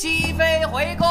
熹妃回宫。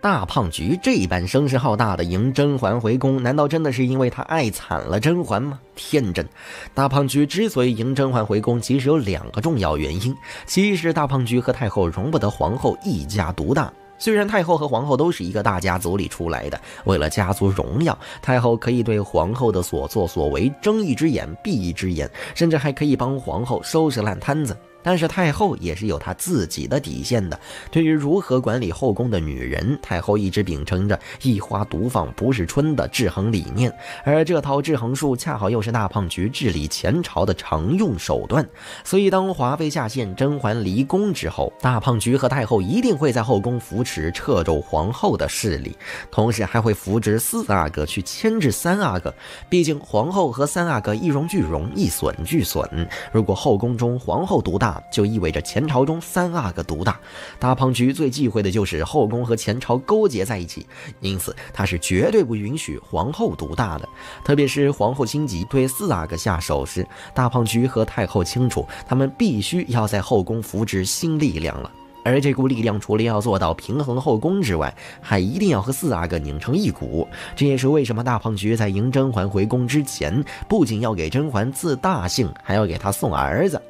大胖菊这般声势浩大的迎甄嬛回宫，难道真的是因为他爱惨了甄嬛吗？天真！大胖菊之所以迎甄嬛回宫，其实有两个重要原因。其实大胖菊和太后容不得皇后一家独大。虽然太后和皇后都是一个大家族里出来的，为了家族荣耀，太后可以对皇后的所作所为睁一只眼闭一只眼，甚至还可以帮皇后收拾烂摊子。但是太后也是有她自己的底线的。对于如何管理后宫的女人，太后一直秉承着“一花独放不是春”的制衡理念，而这套制衡术恰好又是大胖菊治理前朝的常用手段。所以，当华妃下线，甄嬛离宫之后，大胖菊和太后一定会在后宫扶持掣肘皇后的势力，同时还会扶植四阿哥去牵制三阿哥。毕竟，皇后和三阿哥一荣俱荣，一损俱损。如果后宫中皇后独大，就意味着前朝中三阿哥独大，大胖菊最忌讳的就是后宫和前朝勾结在一起，因此他是绝对不允许皇后独大的。特别是皇后心急对四阿哥下手时，大胖菊和太后清楚，他们必须要在后宫扶植新力量了。而这股力量除了要做到平衡后宫之外，还一定要和四阿哥拧成一股。这也是为什么大胖菊在迎甄嬛回宫之前，不仅要给甄嬛赐大姓，还要给她送儿子。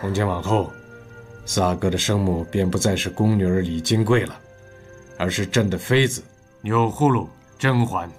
从今往后，四阿哥的生母便不再是宫女儿李金贵了，而是朕的妃子钮祜禄甄嬛。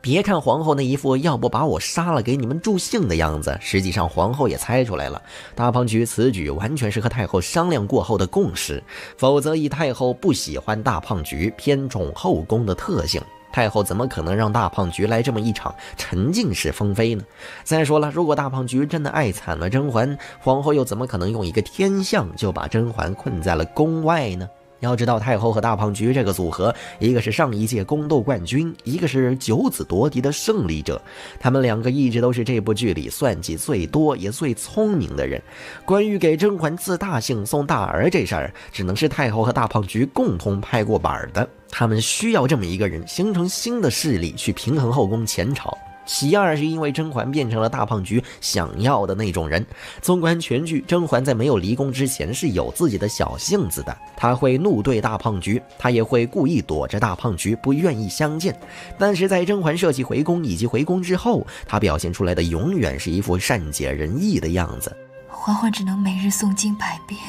别看皇后那一副要不把我杀了给你们助兴的样子，实际上皇后也猜出来了，大胖菊此举完全是和太后商量过后的共识。否则，以太后不喜欢大胖菊偏宠后宫的特性。太后怎么可能让大胖菊来这么一场沉浸式封妃呢？再说了，如果大胖菊真的爱惨了甄嬛，皇后又怎么可能用一个天象就把甄嬛困在了宫外呢？要知道，太后和大胖菊这个组合，一个是上一届宫斗冠军，一个是九子夺嫡的胜利者，他们两个一直都是这部剧里算计最多也最聪明的人。关于给甄嬛赐大姓、送大儿这事儿，只能是太后和大胖菊共同拍过板的。他们需要这么一个人，形成新的势力去平衡后宫前朝。其二是因为甄嬛变成了大胖菊想要的那种人。纵观全剧，甄嬛在没有离宫之前是有自己的小性子的，她会怒对大胖菊，她也会故意躲着大胖菊，不愿意相见。但是在甄嬛设计回宫以及回宫之后，她表现出来的永远是一副善解人意的样子。嬛嬛只能每日诵经百遍，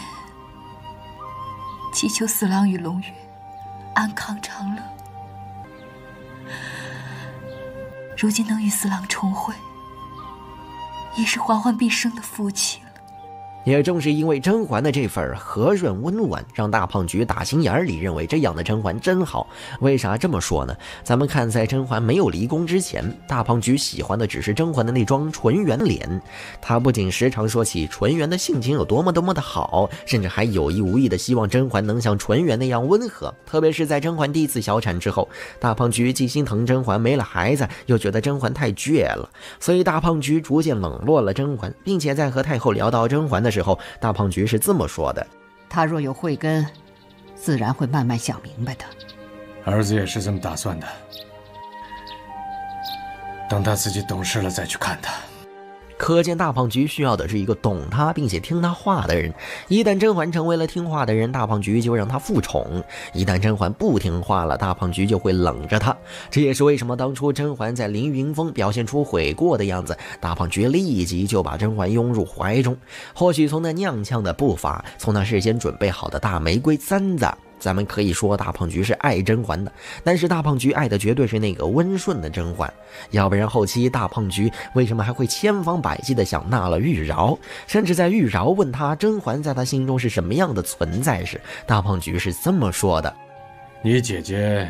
祈求四郎与龙月。安康长乐，如今能与四郎重会，已是嬛嬛毕生的福气。也正是因为甄嬛的这份和润温婉，让大胖菊打心眼里认为这样的甄嬛真好。为啥这么说呢？咱们看，在甄嬛没有离宫之前，大胖菊喜欢的只是甄嬛的那张纯元脸。他不仅时常说起纯元的性情有多么多么的好，甚至还有意无意的希望甄嬛能像纯元那样温和。特别是在甄嬛第一次小产之后，大胖菊既心疼甄嬛没了孩子，又觉得甄嬛太倔了，所以大胖菊逐渐冷落了甄嬛，并且在和太后聊到甄嬛的。时候，大胖菊是这么说的：“他若有慧根，自然会慢慢想明白的。儿子也是这么打算的，等他自己懂事了再去看他。”可见大胖菊需要的是一个懂他并且听他话的人。一旦甄嬛成为了听话的人，大胖菊就让他复宠；一旦甄嬛不听话了，大胖菊就会冷着他。这也是为什么当初甄嬛在凌云峰表现出悔过的样子，大胖菊立即就把甄嬛拥入怀中。或许从那踉跄的步伐，从那事先准备好的大玫瑰簪子。咱们可以说大胖菊是爱甄嬛的，但是大胖菊爱的绝对是那个温顺的甄嬛，要不然后期大胖菊为什么还会千方百计的想纳了玉娆？甚至在玉娆问他甄嬛在他心中是什么样的存在时，大胖菊是这么说的：“你姐姐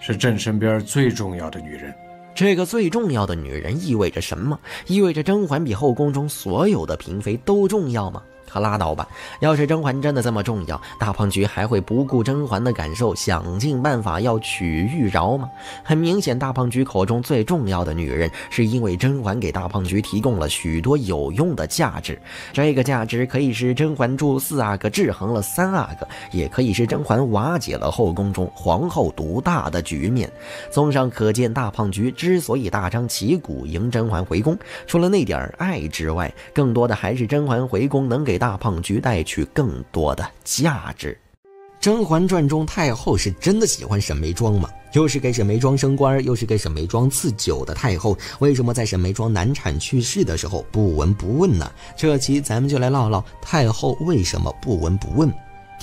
是朕身边最重要的女人。这个最重要的女人意味着什么？意味着甄嬛比后宫中所有的嫔妃都重要吗？”可拉倒吧！要是甄嬛真的这么重要，大胖菊还会不顾甄嬛的感受，想尽办法要娶玉娆吗？很明显，大胖菊口中最重要的女人，是因为甄嬛给大胖菊提供了许多有用的价值。这个价值可以是甄嬛助四阿哥制衡了三阿哥，也可以是甄嬛瓦解了后宫中皇后独大的局面。综上可见，大胖菊之所以大张旗鼓迎甄嬛回宫，除了那点爱之外，更多的还是甄嬛回宫能给给。大胖菊带去更多的价值。甄嬛传》中太后是真的喜欢沈眉庄吗？又是给沈眉庄升官，又是给沈眉庄赐酒的太后，为什么在沈眉庄难产去世的时候不闻不问呢？这期咱们就来唠唠太后为什么不闻不问。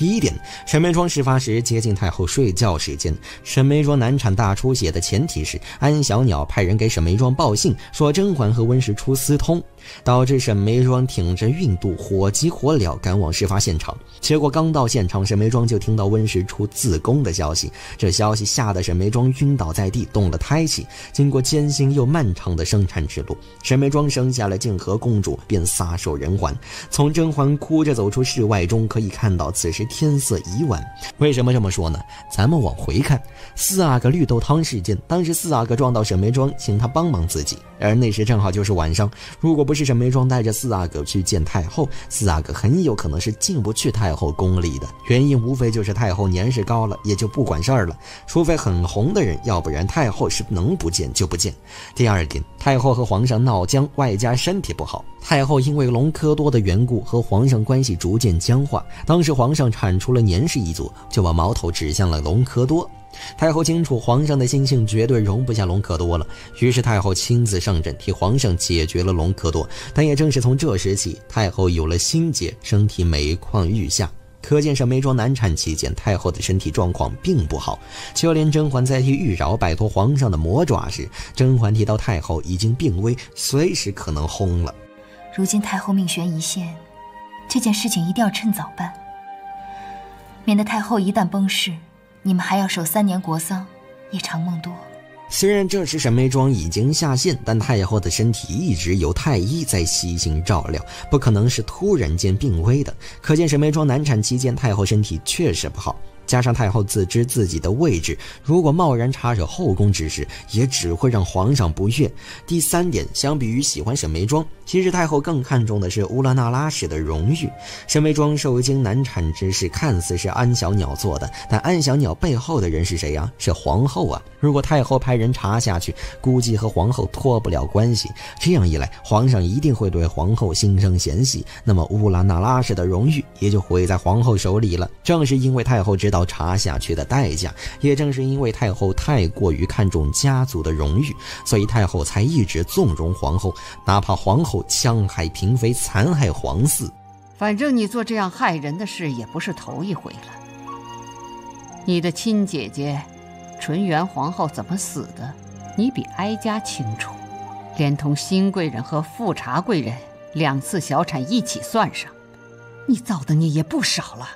第一点，沈眉庄事发时接近太后睡觉时间。沈眉庄难产大出血的前提是安小鸟派人给沈眉庄报信，说甄嬛和温实初私通。导致沈眉庄挺着孕肚，火急火燎赶往事发现场。结果刚到现场，沈眉庄就听到温实初自宫的消息。这消息吓得沈眉庄晕倒在地，动了胎气。经过艰辛又漫长的生产之路，沈眉庄生下了静和公主，便撒手人寰。从甄嬛哭着走出室外中，可以看到此时天色已晚。为什么这么说呢？咱们往回看，四阿哥绿豆汤事件，当时四阿哥撞到沈眉庄，请他帮忙自己，而那时正好就是晚上。如果不是沈眉庄带着四阿哥去见太后，四阿哥很有可能是进不去太后宫里的。原因无非就是太后年事高了，也就不管事儿了。除非很红的人，要不然太后是能不见就不见。第二点，太后和皇上闹僵，外加身体不好。太后因为隆科多的缘故，和皇上关系逐渐僵化。当时皇上产出了年氏一族，就把矛头指向了隆科多。太后清楚皇上的心性绝对容不下隆科多了，于是太后亲自上阵替皇上解决了隆科多。但也正是从这时起，太后有了心结，身体每况愈下。可见沈眉庄难产期间，太后的身体状况并不好。就连甄嬛在替玉娆摆脱皇上的魔爪时，甄嬛提到太后已经病危，随时可能轰了。如今太后命悬一线，这件事情一定要趁早办，免得太后一旦崩逝。你们还要守三年国丧，夜长梦多。虽然这时沈眉庄已经下线，但太后的身体一直由太医在悉心照料，不可能是突然间病危的。可见沈眉庄难产期间，太后身体确实不好。加上太后自知自己的位置，如果贸然插手后宫之事，也只会让皇上不悦。第三点，相比于喜欢沈眉庄，其实太后更看重的是乌拉那拉氏的荣誉。沈眉庄受惊难产之事，看似是安小鸟做的，但安小鸟背后的人是谁呀？是皇后啊！如果太后派人查下去，估计和皇后脱不了关系。这样一来，皇上一定会对皇后心生嫌隙，那么乌拉那拉氏的荣誉也就毁在皇后手里了。正是因为太后知道。要查下去的代价，也正是因为太后太过于看重家族的荣誉，所以太后才一直纵容皇后，哪怕皇后戕害嫔妃、残害皇嗣。反正你做这样害人的事也不是头一回了。你的亲姐姐纯元皇后怎么死的，你比哀家清楚，连同新贵人和富察贵人两次小产一起算上，你造的孽也不少了。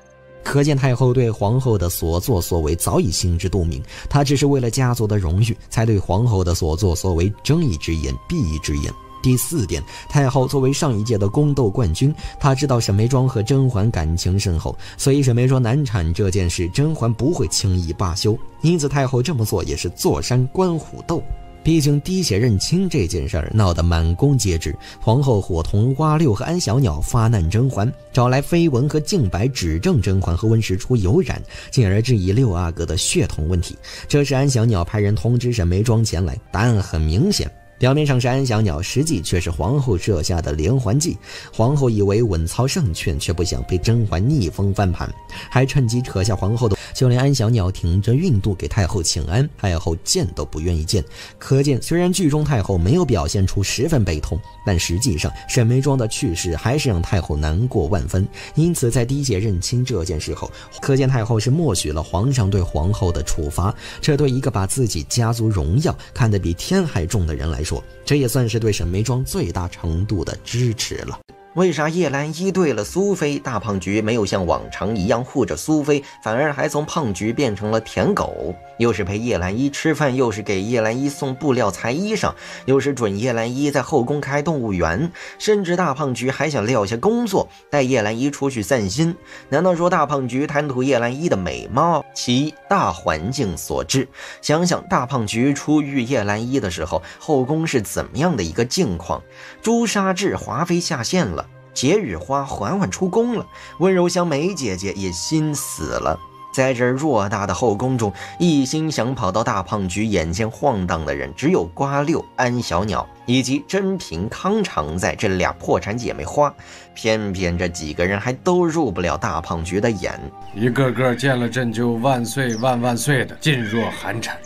可见太后对皇后的所作所为早已心知肚明，她只是为了家族的荣誉，才对皇后的所作所为睁一只眼闭一只眼。第四点，太后作为上一届的宫斗冠军，她知道沈眉庄和甄嬛感情深厚，所以沈眉庄难产这件事，甄嬛不会轻易罢休。因此，太后这么做也是坐山观虎斗。毕竟滴血认亲这件事儿闹得满宫皆知，皇后伙同花六和安小鸟发难甄嬛，找来绯闻和静白指证甄嬛和温实初有染，进而质疑六阿哥的血统问题。这时安小鸟派人通知沈眉庄前来，答案很明显。表面上是安小鸟，实际却是皇后设下的连环计。皇后以为稳操胜券，却不想被甄嬛逆风翻盘，还趁机扯下皇后的。就连安小鸟挺着孕肚给太后请安，太后见都不愿意见。可见，虽然剧中太后没有表现出十分。悲痛，但实际上沈眉庄的去世还是让太后难过万分。因此，在滴血认亲这件事后，可见太后是默许了皇上对皇后的处罚。这对一个把自己家族荣耀看得比天还重的人来说，这也算是对沈眉庄最大程度的支持了。为啥叶澜依对了苏菲，大胖菊没有像往常一样护着苏菲，反而还从胖菊变成了舔狗？又是陪叶澜依吃饭，又是给叶澜依送布料、裁衣裳，又是准叶澜依在后宫开动物园，甚至大胖菊还想撂下工作，带叶澜依出去散心。难道说大胖菊贪图叶澜依的美貌？其大环境所致。想想大胖菊初遇叶澜依的时候，后宫是怎么样的一个境况？朱砂痣华妃下线了。解语花缓缓出宫了，温柔乡梅姐姐也心死了。在这偌大的后宫中，一心想跑到大胖菊眼前晃荡的人，只有瓜六、安小鸟以及真平、康常在这俩破产姐妹花。偏偏这几个人还都入不了大胖菊的眼，一个个见了朕就万岁万万岁的，噤若寒蝉。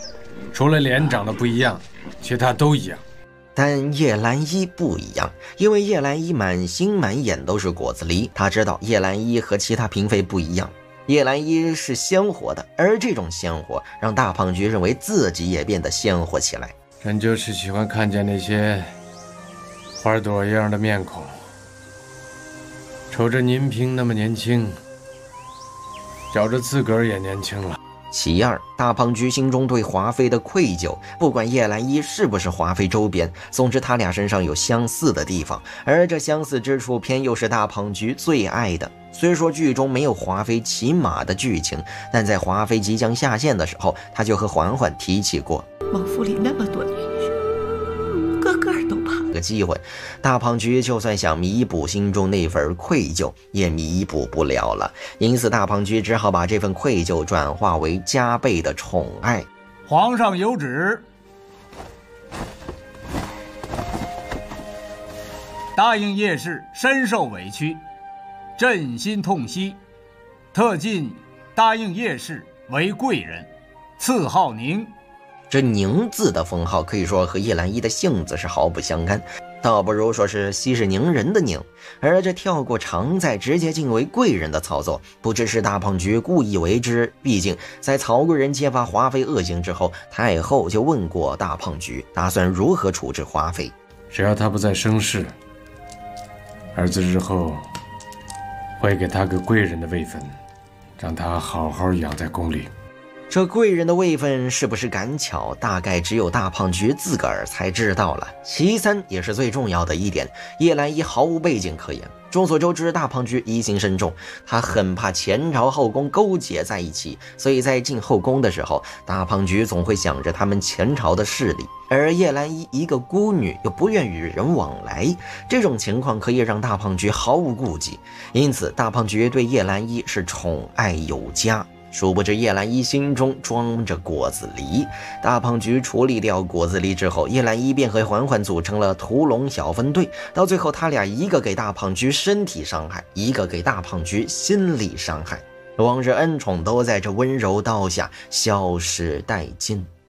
除了脸长得不一样，其他都一样。但叶澜依不一样，因为叶澜依满心满眼都是果子狸，他知道叶澜依和其他嫔妃不一样。叶澜依是鲜活的，而这种鲜活让大胖菊认为自己也变得鲜活起来。朕就是喜欢看见那些花朵一样的面孔，瞅着宁嫔那么年轻，觉着自个儿也年轻了。其二，大胖菊心中对华妃的愧疚，不管叶澜依是不是华妃周边，总之他俩身上有相似的地方，而这相似之处偏又是大胖菊最爱的。虽说剧中没有华妃骑马的剧情，但在华妃即将下线的时候，他就和嬛嬛提起过。王府里那么多年，机会，大胖菊就算想弥补心中那份愧疚，也弥补不了了。因此，大胖菊只好把这份愧疚转化为加倍的宠爱。皇上有旨，答应叶氏深受委屈。朕心痛惜，特进答应叶氏为贵人，赐号宁。这宁字的封号可以说和叶澜依的性子是毫不相干，倒不如说是息事宁人的宁。而这跳过常在，直接晋为贵人的操作，不知是大胖菊故意为之。毕竟在曹贵人揭发华妃恶行之后，太后就问过大胖菊，打算如何处置华妃。只要她不再生事，儿子日后。会给她个贵人的位分，让她好好养在宫里。这贵人的位分是不是赶巧？大概只有大胖菊自个儿才知道了。其三，也是最重要的一点，叶澜依毫无背景可言。众所周知，大胖菊疑心深重，他很怕前朝后宫勾结在一起，所以在进后宫的时候，大胖菊总会想着他们前朝的势力。而叶澜依一个孤女，又不愿与人往来，这种情况可以让大胖菊毫无顾忌，因此大胖菊对叶澜依是宠爱有加。殊不知叶澜依心中装着果子狸，大胖菊处理掉果子狸之后，叶澜依便和嬛嬛组成了屠龙小分队。到最后，他俩一个给大胖菊身体伤害，一个给大胖菊心理伤害，往日恩宠都在这温柔刀下消失殆尽。